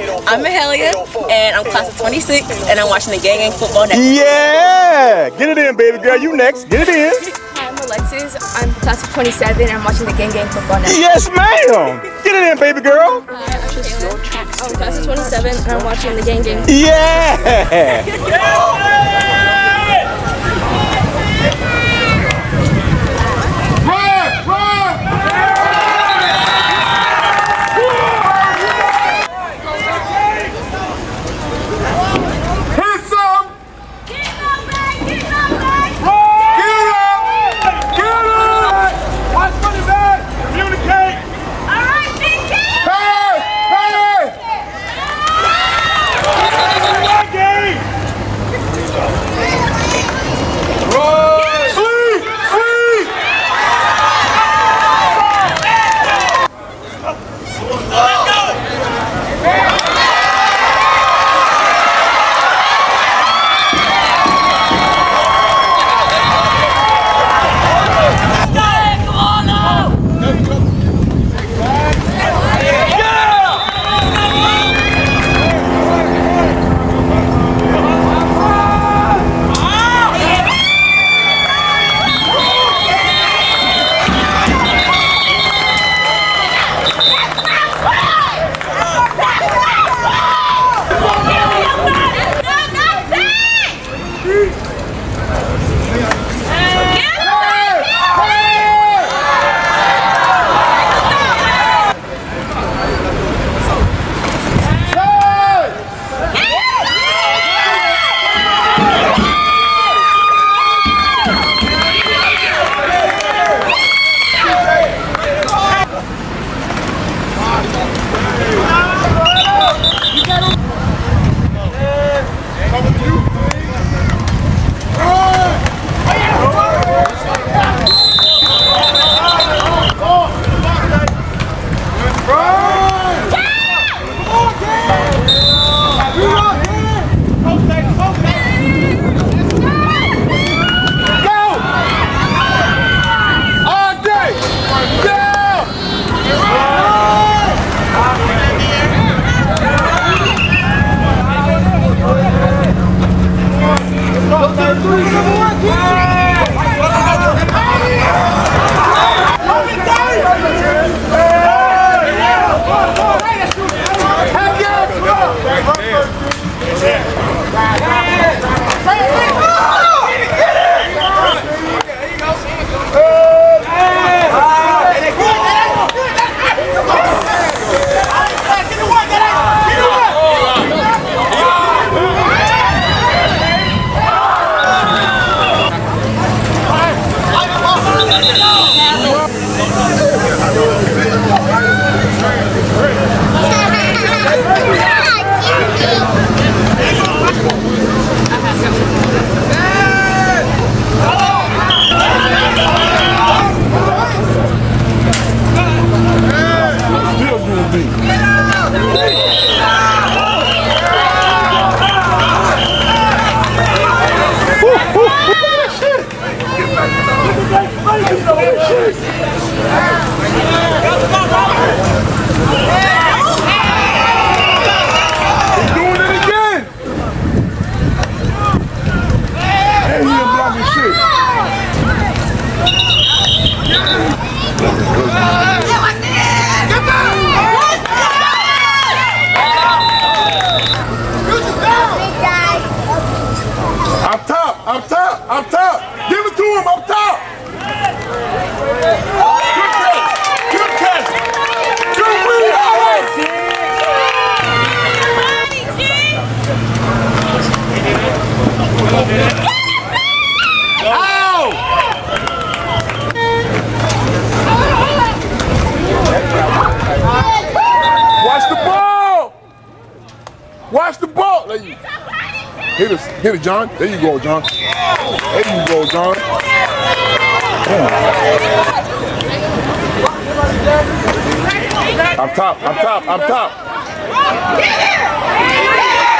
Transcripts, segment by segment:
I'm Mahalia, and I'm class of 26, and I'm watching the Gang Gang Football Network. Yeah! Get it in, baby girl. You next. Get it in. Hi, I'm Alexis. I'm class of 27, and I'm watching the Gang Gang Football Network. Yes, ma'am. Get it in, baby girl. Hi, I'm Taylor. I'm class of 27, and I'm watching the Gang Gang. Yeah! Hit 와. Watch the ball! Watch the ball! There you, hit it, hit it, John. There you go, John. There you go, John. Up top, up top, up top.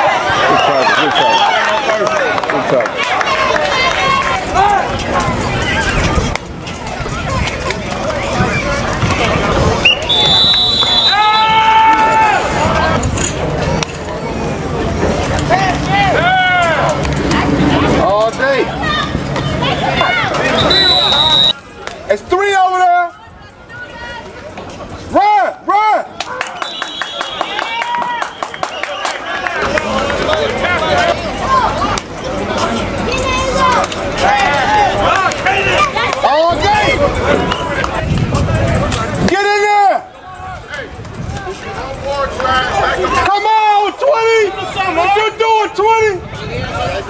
Good tackle, good tackle. Good tackle.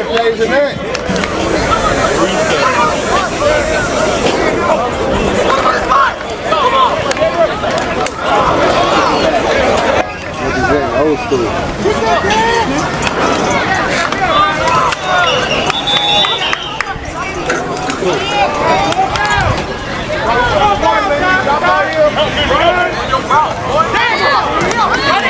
Better plays than that. Representing old school. Eight